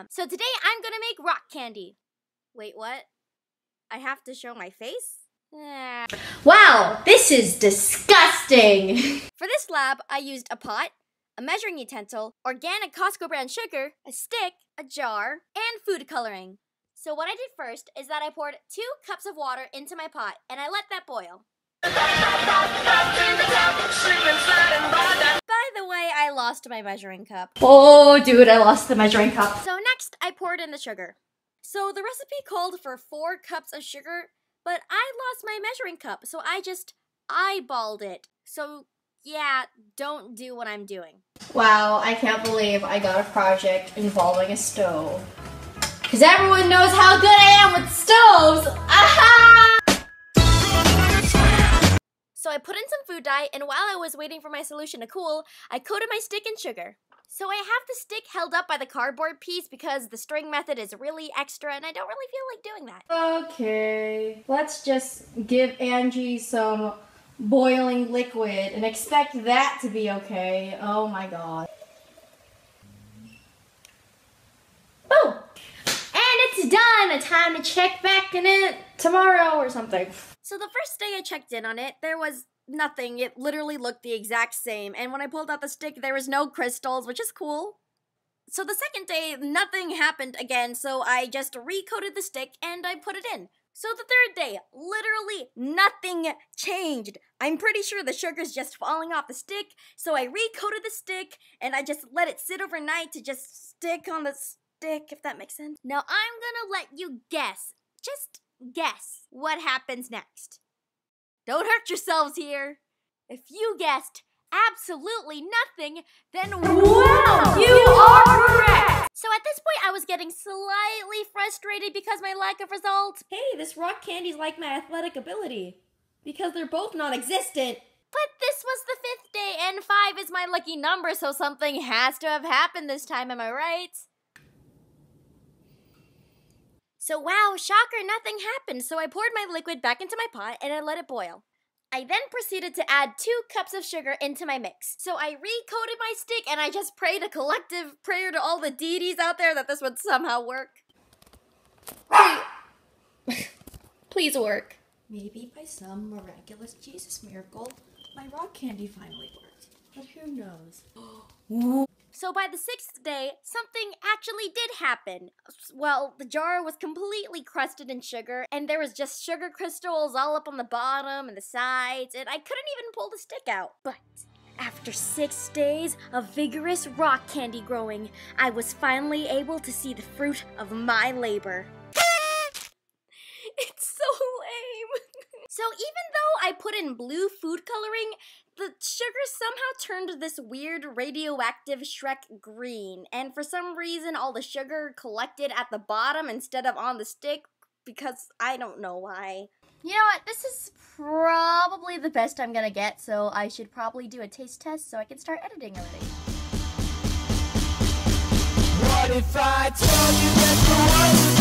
am. So today I'm gonna make rock candy. Wait, what? I have to show my face? Yeah. Wow, this is disgusting. For this lab, I used a pot, a measuring utensil, organic Costco brand sugar, a stick, a jar, and food coloring. So what I did first is that I poured two cups of water into my pot and I let that boil. lost my measuring cup. Oh, dude, I lost the measuring cup. So next, I poured in the sugar. So the recipe called for four cups of sugar, but I lost my measuring cup, so I just eyeballed it. So yeah, don't do what I'm doing. Wow, I can't believe I got a project involving a stove. Because everyone knows how good food dye, and while I was waiting for my solution to cool, I coated my stick in sugar. So I have the stick held up by the cardboard piece because the string method is really extra and I don't really feel like doing that. Okay, let's just give Angie some boiling liquid and expect that to be okay. Oh my god. Boom! And it's done! Time to check back in it tomorrow or something. So the first day I checked in on it, there was nothing. It literally looked the exact same. And when I pulled out the stick, there was no crystals, which is cool. So the second day, nothing happened again, so I just recoated the stick and I put it in. So the third day, literally nothing changed. I'm pretty sure the sugar's just falling off the stick, so I recoated the stick and I just let it sit overnight to just stick on the stick, if that makes sense. Now I'm gonna let you guess, just guess, what happens next. Don't hurt yourselves here. If you guessed absolutely nothing, then wow, you are correct! So at this point, I was getting slightly frustrated because my lack of results. Hey, this rock candy's like my athletic ability. Because they're both non-existent. But this was the fifth day, and five is my lucky number, so something has to have happened this time, am I right? So wow, shocker, nothing happened. So I poured my liquid back into my pot and I let it boil. I then proceeded to add two cups of sugar into my mix. So I recoated my stick and I just prayed a collective prayer to all the deities out there that this would somehow work. Please, Please work. Maybe by some miraculous Jesus miracle, my rock candy finally worked. But who knows? So by the sixth day, something actually did happen. Well, the jar was completely crusted in sugar, and there was just sugar crystals all up on the bottom and the sides, and I couldn't even pull the stick out. But after six days of vigorous rock candy growing, I was finally able to see the fruit of my labor. it's so lame. so even though I put in blue food coloring, the sugar somehow turned this weird radioactive Shrek green, and for some reason, all the sugar collected at the bottom instead of on the stick because I don't know why. You know what? This is probably the best I'm gonna get, so I should probably do a taste test so I can start editing already. What if I told you that the world was gonna